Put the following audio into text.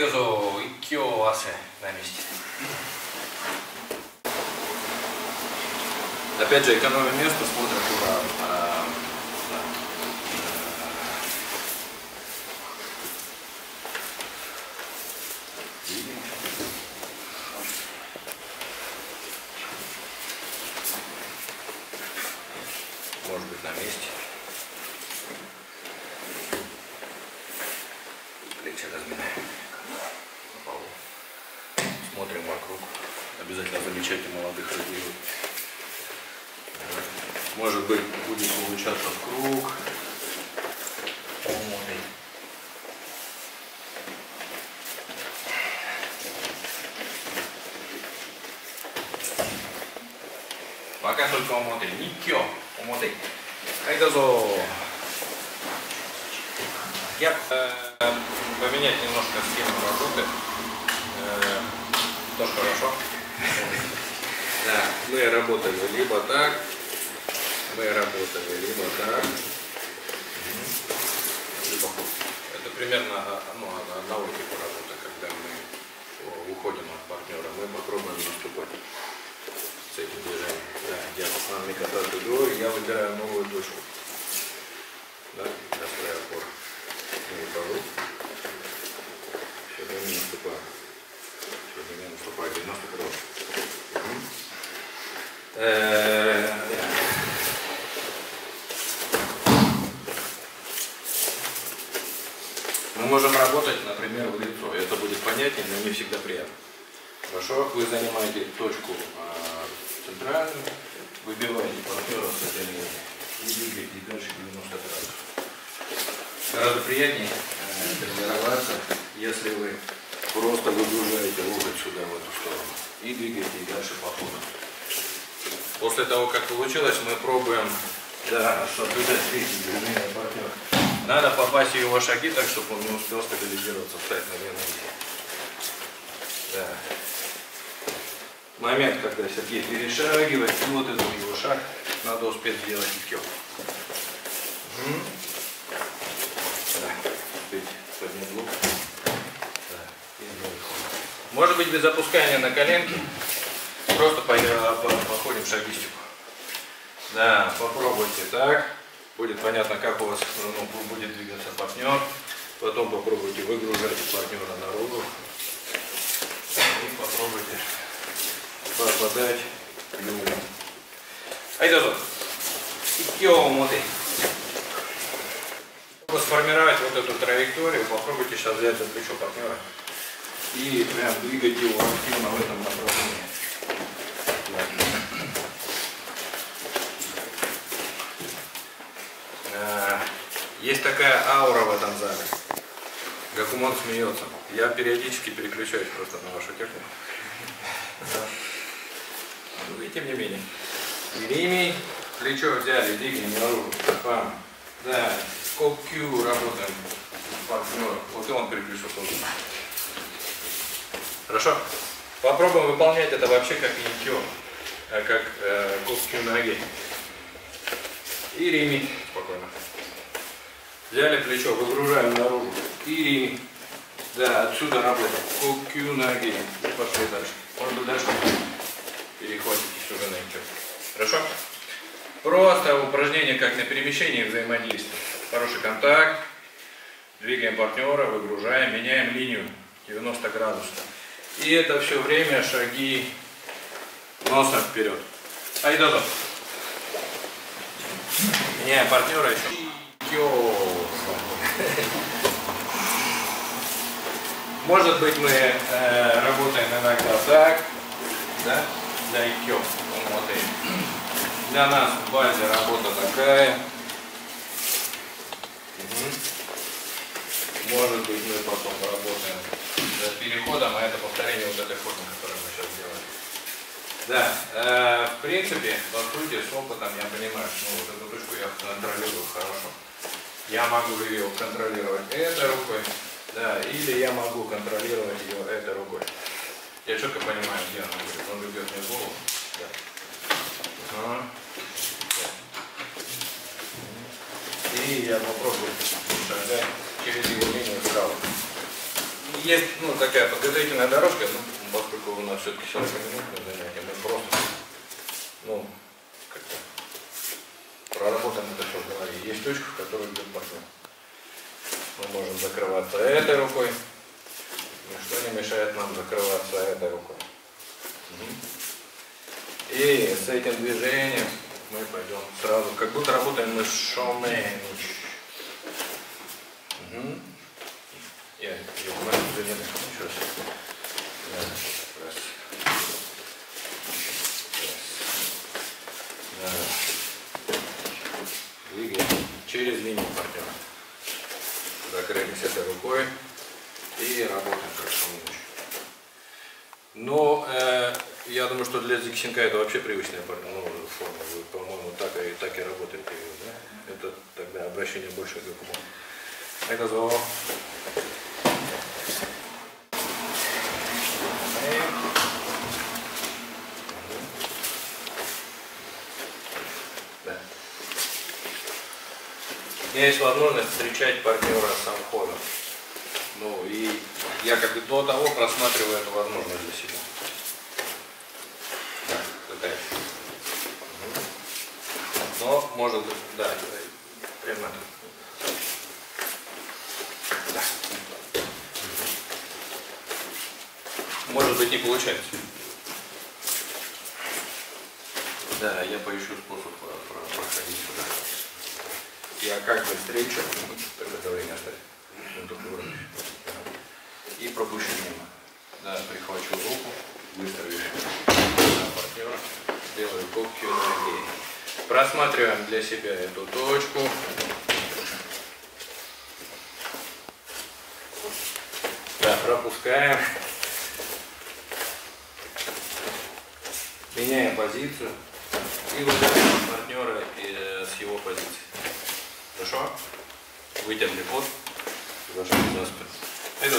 はいどうぞ一挙合わせна месте Опять же, экономим место, смотрим куда. а, да. А, видим. Может быть на месте. Плечи разминаем. Смотрим вокруг. Обязательно замечайте молодых людей. Может быть, будет получаться в круг. Умный. Пока только умотай. Никё. Умотай. Ай, дозо. Я э, поменять немножко схему работы. Тоже хорошо. Да, мы работали либо так, мы работали либо так, либо это примерно а, ну, одного типа работы, когда мы уходим от партнера, мы попробуем наступать с этим движением. Да, я с вами дугой, я выбираю новую точку. Э, 91 года. Мы можем работать, например, в лицо. Это будет понятнее, но не всегда приятно. Хорошо, вы занимаете точку а, центральную, выбиваете партнера с этой и двигаете дальше 90 градусов. Гораздо приятнее э, тренироваться, если вы просто выгружаете локоть сюда, в эту сторону, и двигаете дальше по ходу. После того, как получилось, мы пробуем да, соблюдать третий движение партнера. Надо попасть в его шаги так, чтобы он не успел стабилизироваться, встать на две ноги. Да. Момент, когда Сергей перешагивает, и вот этот его шаг надо успеть сделать и кёк. Мгм. Да. Успеть поднять лук. Да. И сделать ход. Может быть без опускания на коленки. Просто по- походим шагистику. Да, попробуйте так. Будет понятно, как у вас ну, будет двигаться партнер. Потом попробуйте выгружать партнера наружу. И попробуйте попадать него. Айдазо. Икео модель. Чтобы сформировать вот эту траекторию, попробуйте сейчас взять за плечо партнера и прям двигать его активно в этом направлении. Э, Есть такая аура в этом зале. Гакумон смеется. Я периодически переключаюсь просто на вашу технику. Ну и тем не менее. Ремень, плечо взяли, двигаем наружу. Пам. Да, скоп Q работаем. Партнер. Вот и он переключился тоже. Хорошо? Попробуем выполнять это вообще как никё, а как э, Q ноги. И ремень. Спокойно. Взяли плечо, выгружаем наружу. И ремень. Да, отсюда работаем. Коп Q ноги. И пошли дальше. Быть дальше перехватите уже на икё. Хорошо? Просто упражнение как на перемещение и взаимодействие. Хороший контакт. Двигаем партнера, выгружаем, меняем линию 90 градусов. И это все время шаги носом вперед. Айдазо. Меняем партнера еще. Йо. Может быть мы э, работаем иногда так, да. Вот и для нас в базе работа такая. Мгм. может быть мы потом работаем переходом, а это повторение вот этой формы, которую мы сейчас делаем. Да, э, в принципе, по сути, с опытом я понимаю, что ну, вот эту точку я контролирую хорошо. Я могу ее контролировать этой рукой, да, или я могу контролировать ее этой рукой. Я четко понимаю, где она будет. Он бьет мне в голову. Да. Ага. И я попробую шагать через его линию справа. Есть ну, такая подготовительная дорожка, ну, поскольку у нас все-таки 40 минутное занятие, мы просто ну, как-то проработаем это все в голове. Есть точка, в которой идет партнер. Мы можем закрываться этой рукой, Ничто не мешает нам закрываться этой рукой. И с этим движением мы пойдем сразу, как будто работаем на шоуменич. Угу. Я, я понимаю, что не еще раз. Раз. Да. Двигаем через линию партнера. Закрылись этой рукой и работаем хорошо Но э, я думаю, что для Зиксенка это вообще привычная ну, форма. По-моему, так и, так и работаете. Да? Это тогда обращение больше к уму. Это зоо. Да. У меня есть возможность встречать партнера сам ходом. Ну и я как бы до того просматриваю эту возможность для себя. Да, такая. Но может быть, да, прямо да. Может быть не получается. Да, я поищу способ проходить сюда. Я как бы встречу, тогда давление оставить. И пропущу мимо. Да, прихвачу руку, выстроишь на партнера, сделаю копию ноги. Просматриваем для себя эту точку. Да, пропускаем. Меняем позицию. И выдавим партнера э, с его позиции. Хорошо? Вытягли ход. Зашли за спину. И